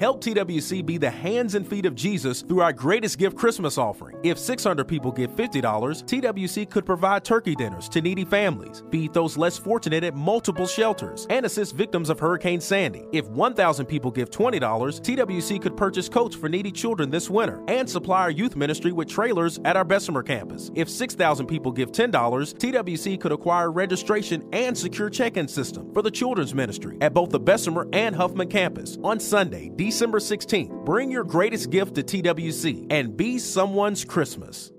Help TWC be the hands and feet of Jesus through our greatest gift Christmas offering. If 600 people give $50, TWC could provide turkey dinners to needy families, feed those less fortunate at multiple shelters, and assist victims of Hurricane Sandy. If 1,000 people give $20, TWC could purchase coats for needy children this winter and supply our youth ministry with trailers at our Bessemer campus. If 6,000 people give $10, TWC could acquire registration and secure check-in system for the children's ministry at both the Bessemer and Huffman campus on Sunday, December 16th. Bring your greatest gift to TWC and be someone's Christmas.